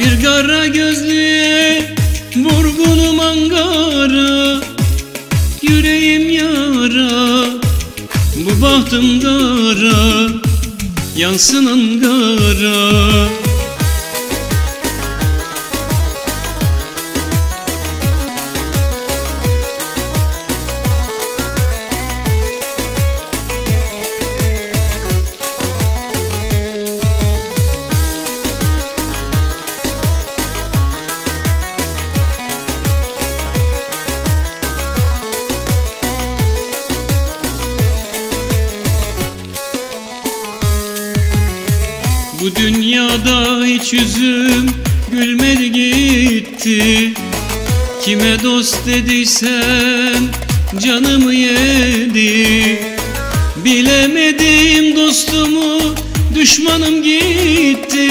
Bir kara gözlüye vurgunum Ankara Yüreğim yara Bu bahtım kara Yansın Ankara Bu dünyada hiç yüzüm gülmedi gitti. Kime dost dediysen canımı yedi. Bilemedim dostumu düşmanım gitti.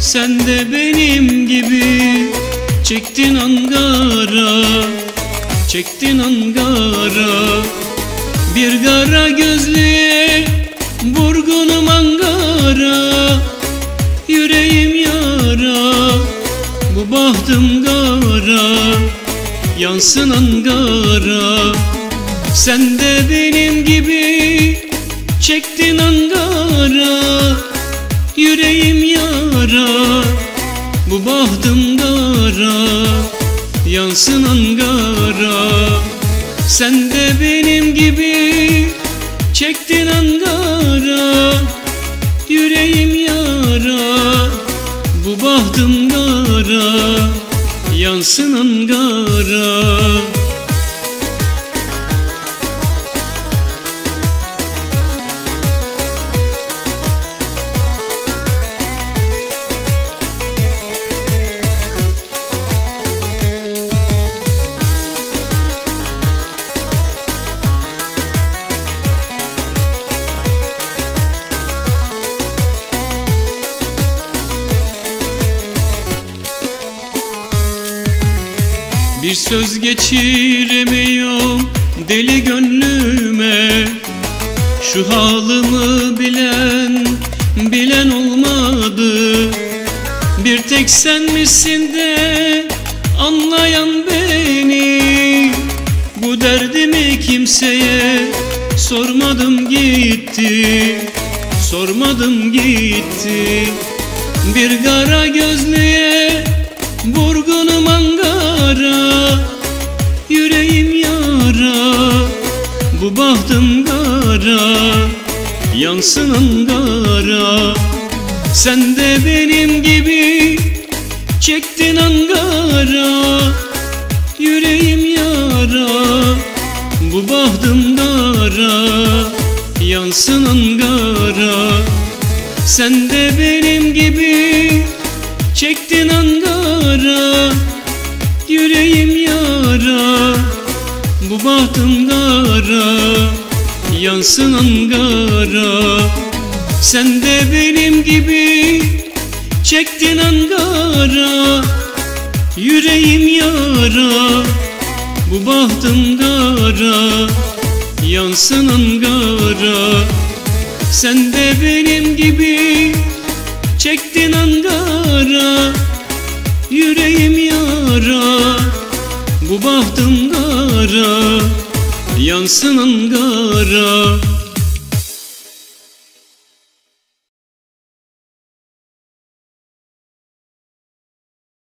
Sen de benim gibi çektin angara Çektin angara. Bir kara gözlüye Yüreğim yara Bu bahtım kara Yansın Ankara Sen de benim gibi Çektin Ankara Yüreğim yara Bu bahtım kara Yansın Ankara Sen de benim gibi Çektin Ankara Bu bahtım kara Yansın Ankara Bir söz geçiremiyorum deli gönlüme. Şu halımı bilen, bilen olmadı. Bir tek sen misin de anlayan beni. Bu derdimi kimseye sormadım gitti. Sormadım gitti. Bir kara gözlüye bahtım kara Yansın Ankara Sen de benim gibi Çektin Ankara Yüreğim yara Bu bahtım kara Yansın Ankara Sen de benim gibi Çektin Ankara Yüreğim yara Bu bahtım kara Yansın Ankara Sen de benim gibi Çektin Ankara Yüreğim yara Bu bahtım kara Yansın Ankara Sen de benim gibi Çektin Ankara Yüreğim yara Bu bahtım kara Yansın Ankara